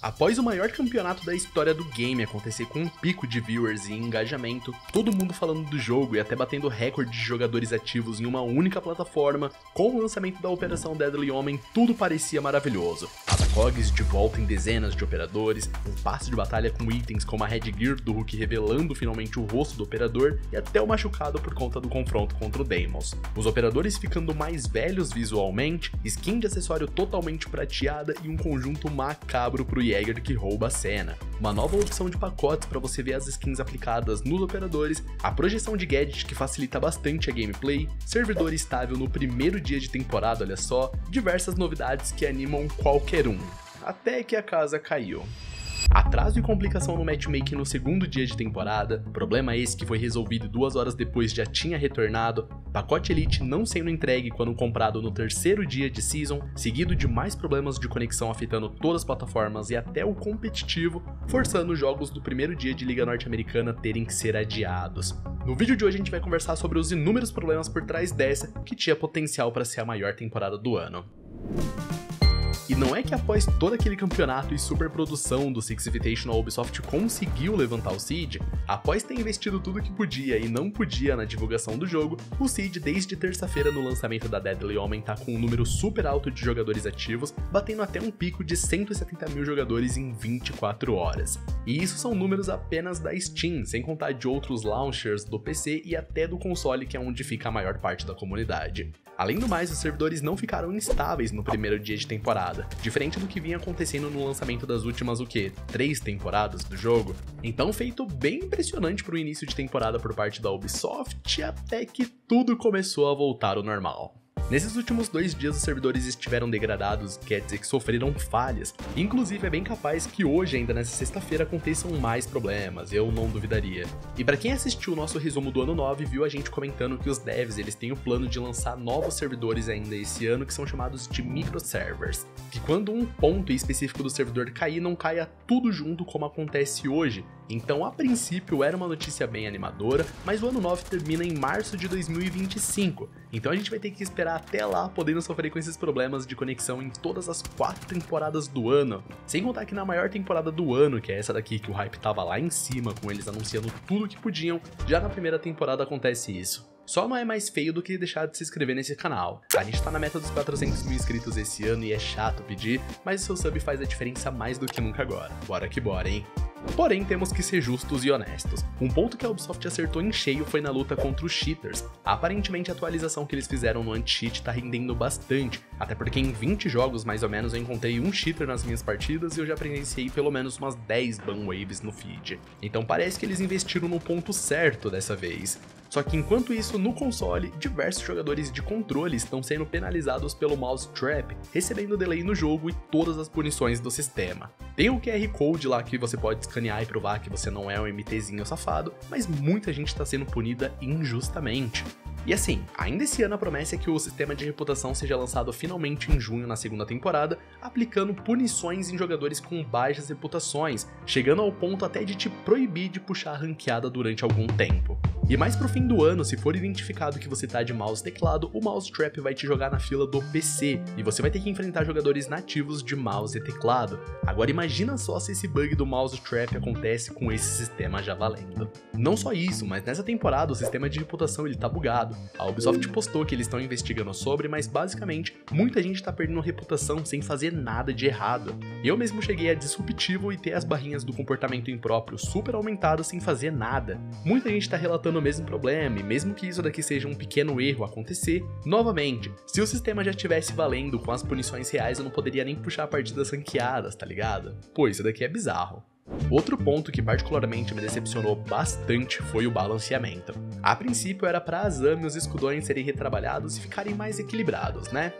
Após o maior campeonato da história do game acontecer com um pico de viewers e engajamento, todo mundo falando do jogo e até batendo recorde de jogadores ativos em uma única plataforma, com o lançamento da Operação Deadly Homem tudo parecia maravilhoso. Atacogs de volta em dezenas de operadores, um passe de batalha com itens como a headgear do Hulk revelando finalmente o rosto do operador e até o machucado por conta do confronto contra o Deimos. Os operadores ficando mais velhos visualmente, skin de acessório totalmente prateada e um conjunto macabro pro Jäger que rouba a cena. Uma nova opção de pacotes para você ver as skins aplicadas nos operadores, a projeção de gadget que facilita bastante a gameplay, servidor estável no primeiro dia de temporada, olha só, diversas novidades que animam qualquer um. Até que a casa caiu. Atraso e complicação no matchmaking no segundo dia de temporada, problema esse que foi resolvido duas horas depois já tinha retornado, pacote Elite não sendo entregue quando comprado no terceiro dia de Season, seguido de mais problemas de conexão afetando todas as plataformas e até o competitivo, forçando os jogos do primeiro dia de Liga Norte-Americana terem que ser adiados. No vídeo de hoje a gente vai conversar sobre os inúmeros problemas por trás dessa, que tinha potencial para ser a maior temporada do ano. E não é que após todo aquele campeonato e superprodução do Six Invitational a Ubisoft conseguiu levantar o Seed, após ter investido tudo que podia e não podia na divulgação do jogo, o Seed desde terça-feira no lançamento da Deadly Homem tá com um número super alto de jogadores ativos, batendo até um pico de 170 mil jogadores em 24 horas. E isso são números apenas da Steam, sem contar de outros launchers do PC e até do console que é onde fica a maior parte da comunidade. Além do mais, os servidores não ficaram instáveis no primeiro dia de temporada, diferente do que vinha acontecendo no lançamento das últimas, o que, três temporadas do jogo. Então, feito bem impressionante para o início de temporada por parte da Ubisoft, até que tudo começou a voltar ao normal. Nesses últimos dois dias os servidores estiveram degradados, quer dizer que sofreram falhas. Inclusive é bem capaz que hoje, ainda nessa sexta-feira, aconteçam mais problemas, eu não duvidaria. E para quem assistiu o nosso resumo do ano 9, viu a gente comentando que os devs eles têm o plano de lançar novos servidores ainda esse ano que são chamados de microservers. Que quando um ponto específico do servidor cair, não caia tudo junto como acontece hoje. Então, a princípio, era uma notícia bem animadora, mas o ano 9 termina em março de 2025. Então a gente vai ter que esperar até lá, podendo sofrer com esses problemas de conexão em todas as quatro temporadas do ano. Sem contar que na maior temporada do ano, que é essa daqui que o hype tava lá em cima, com eles anunciando tudo que podiam, já na primeira temporada acontece isso. Só não é mais feio do que deixar de se inscrever nesse canal. A gente tá na meta dos 400 mil inscritos esse ano e é chato pedir, mas o seu sub faz a diferença mais do que nunca agora. Bora que bora, hein? Porém, temos que ser justos e honestos. Um ponto que a Ubisoft acertou em cheio foi na luta contra os cheaters. Aparentemente, a atualização que eles fizeram no anti-cheat tá rendendo bastante, até porque em 20 jogos, mais ou menos, eu encontrei um cheater nas minhas partidas e eu já presenciei pelo menos umas 10 ban waves no feed. Então parece que eles investiram no ponto certo dessa vez. Só que enquanto isso, no console, diversos jogadores de controle estão sendo penalizados pelo mouse trap, recebendo delay no jogo e todas as punições do sistema. Tem o QR Code lá que você pode escanear e provar que você não é um MTzinho safado, mas muita gente está sendo punida injustamente. E assim, ainda esse ano a promessa é que o sistema de reputação seja lançado finalmente em junho na segunda temporada, aplicando punições em jogadores com baixas reputações, chegando ao ponto até de te proibir de puxar a ranqueada durante algum tempo. E mais pro fim do ano, se for identificado que você tá de mouse teclado, o mouse trap vai te jogar na fila do PC e você vai ter que enfrentar jogadores nativos de mouse e teclado. Agora imagina só se esse bug do mouse trap acontece com esse sistema já valendo. Não só isso, mas nessa temporada o sistema de reputação ele tá bugado. A Ubisoft postou que eles estão investigando sobre, mas basicamente muita gente tá perdendo reputação sem fazer nada de errado. Eu mesmo cheguei a disruptivo e ter as barrinhas do comportamento impróprio super aumentadas sem fazer nada. Muita gente tá relatando o mesmo problema, e mesmo que isso daqui seja um pequeno erro acontecer, novamente, se o sistema já estivesse valendo com as punições reais, eu não poderia nem puxar partidas ranqueadas, tá ligado? Pô, isso daqui é bizarro. Outro ponto que particularmente me decepcionou bastante foi o balanceamento. A princípio era para Azami e os escudões serem retrabalhados e ficarem mais equilibrados, né?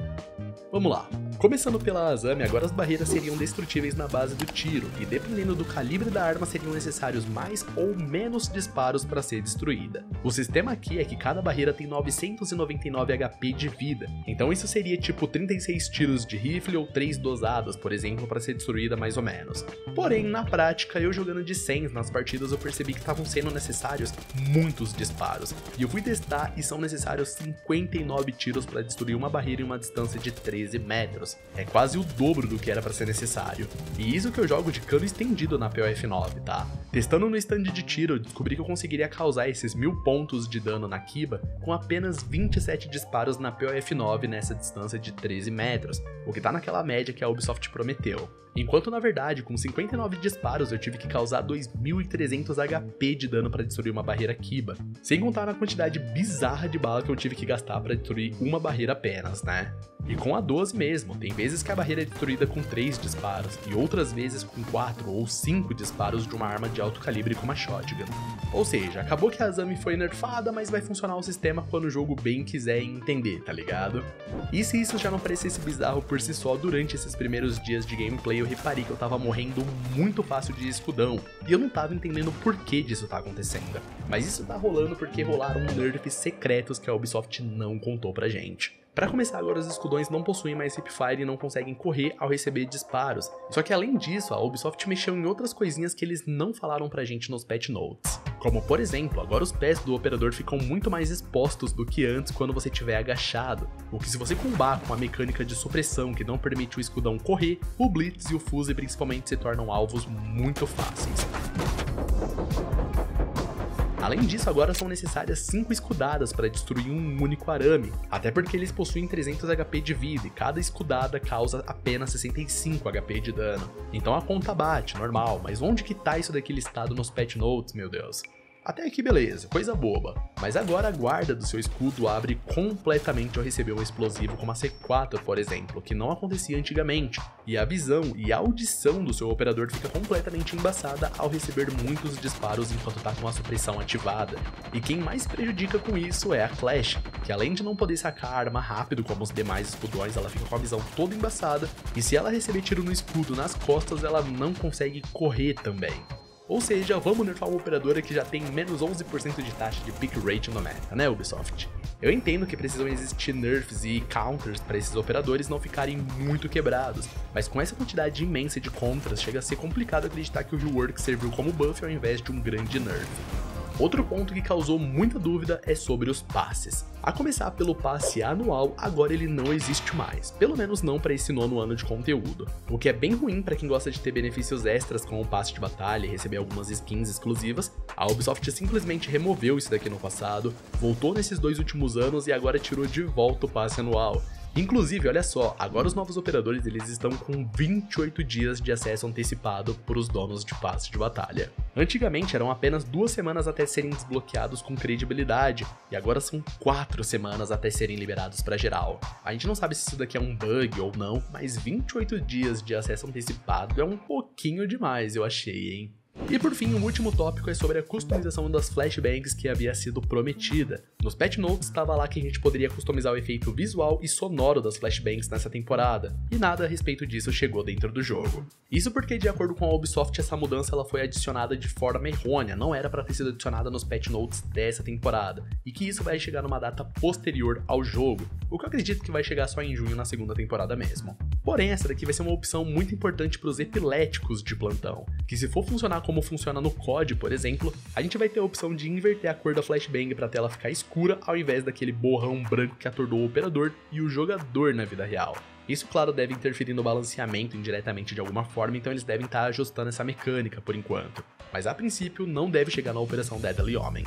Vamos lá. Começando pela Azami, agora as barreiras seriam destrutíveis na base do tiro, e dependendo do calibre da arma seriam necessários mais ou menos disparos para ser destruída. O sistema aqui é que cada barreira tem 999 HP de vida, então isso seria tipo 36 tiros de rifle ou 3 dosadas, por exemplo, para ser destruída mais ou menos. Porém, na prática, eu jogando de 100 nas partidas eu percebi que estavam sendo necessários muitos disparos, e eu fui testar e são necessários 59 tiros para destruir uma barreira em uma distância de 13 metros É quase o dobro do que era para ser necessário. E isso que eu jogo de cano estendido na POF9, tá? Testando no stand de tiro, eu descobri que eu conseguiria causar esses mil pontos de dano na Kiba com apenas 27 disparos na POF9 nessa distância de 13 metros, o que tá naquela média que a Ubisoft prometeu. Enquanto na verdade, com 59 disparos eu tive que causar 2.300 HP de dano para destruir uma barreira Kiba, sem contar na quantidade bizarra de bala que eu tive que gastar para destruir uma barreira apenas, né? E com a 12 mesmo, tem vezes que a barreira é destruída com 3 disparos, e outras vezes com 4 ou 5 disparos de uma arma de alto calibre como a Shotgun. Ou seja, acabou que a Azami foi nerfada, mas vai funcionar o sistema quando o jogo bem quiser entender, tá ligado? E se isso já não parecesse bizarro por si só, durante esses primeiros dias de gameplay eu reparei que eu tava morrendo muito fácil de escudão, e eu não tava entendendo por que disso tá acontecendo. Mas isso tá rolando porque rolaram nerfs secretos que a Ubisoft não contou pra gente. Para começar agora, os escudões não possuem mais hipfire e não conseguem correr ao receber disparos. Só que além disso, a Ubisoft mexeu em outras coisinhas que eles não falaram pra gente nos patch notes. Como por exemplo, agora os pés do operador ficam muito mais expostos do que antes quando você estiver agachado, o que se você combar com a mecânica de supressão que não permite o escudão correr, o Blitz e o Fuse principalmente se tornam alvos muito fáceis. Além disso, agora são necessárias 5 escudadas para destruir um único arame, até porque eles possuem 300 HP de vida e cada escudada causa apenas 65 HP de dano. Então a conta bate, normal, mas onde que tá isso daqui listado nos patch notes, meu Deus? Até aqui beleza, coisa boba. Mas agora a guarda do seu escudo abre completamente ao receber um explosivo como a C4, por exemplo, que não acontecia antigamente. E a visão e a audição do seu operador fica completamente embaçada ao receber muitos disparos enquanto está com a supressão ativada. E quem mais prejudica com isso é a Clash, que além de não poder sacar a arma rápido como os demais escudões, ela fica com a visão toda embaçada, e se ela receber tiro no escudo nas costas, ela não consegue correr também. Ou seja, vamos nerfar uma operadora que já tem menos 11% de taxa de pick rate no meta, né Ubisoft? Eu entendo que precisam existir nerfs e counters para esses operadores não ficarem muito quebrados, mas com essa quantidade imensa de contras chega a ser complicado acreditar que o rework serviu como buff ao invés de um grande nerf. Outro ponto que causou muita dúvida é sobre os passes. A começar pelo passe anual, agora ele não existe mais, pelo menos não para esse nono ano de conteúdo, o que é bem ruim para quem gosta de ter benefícios extras com o passe de batalha e receber algumas skins exclusivas. A Ubisoft simplesmente removeu isso daqui no passado, voltou nesses dois últimos anos e agora tirou de volta o passe anual. Inclusive, olha só, agora os novos operadores eles estão com 28 dias de acesso antecipado para os donos de passe de batalha. Antigamente eram apenas duas semanas até serem desbloqueados com credibilidade, e agora são quatro semanas até serem liberados para geral. A gente não sabe se isso daqui é um bug ou não, mas 28 dias de acesso antecipado é um pouquinho demais, eu achei, hein? E por fim, o último tópico é sobre a customização das flashbangs que havia sido prometida. Nos patch notes estava lá que a gente poderia customizar o efeito visual e sonoro das flashbangs nessa temporada, e nada a respeito disso chegou dentro do jogo. Isso porque, de acordo com a Ubisoft, essa mudança ela foi adicionada de forma errônea, não era para ter sido adicionada nos patch notes dessa temporada, e que isso vai chegar numa data posterior ao jogo, o que eu acredito que vai chegar só em junho na segunda temporada mesmo. Porém, essa daqui vai ser uma opção muito importante para os epiléticos de plantão, que se for funcionar como funciona no COD, por exemplo, a gente vai ter a opção de inverter a cor da flashbang para a tela ficar escura ao invés daquele borrão branco que atordoou o operador e o jogador na vida real. Isso, claro, deve interferir no balanceamento indiretamente de alguma forma, então eles devem estar ajustando essa mecânica por enquanto. Mas a princípio não deve chegar na operação Deadly Homem.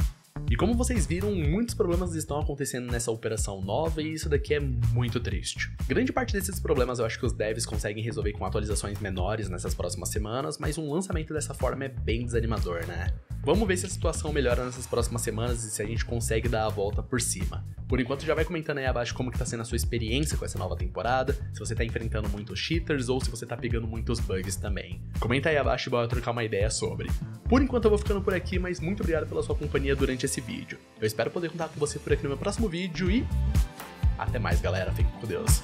E como vocês viram, muitos problemas estão acontecendo nessa operação nova e isso daqui é muito triste. Grande parte desses problemas eu acho que os devs conseguem resolver com atualizações menores nessas próximas semanas, mas um lançamento dessa forma é bem desanimador, né? Vamos ver se a situação melhora nessas próximas semanas e se a gente consegue dar a volta por cima. Por enquanto já vai comentando aí abaixo como que tá sendo a sua experiência com essa nova temporada, se você tá enfrentando muitos cheaters ou se você tá pegando muitos bugs também. Comenta aí abaixo e bora trocar uma ideia sobre. Por enquanto eu vou ficando por aqui, mas muito obrigado pela sua companhia durante esse vídeo. Eu espero poder contar com você por aqui no meu próximo vídeo e... Até mais galera, fiquem com Deus.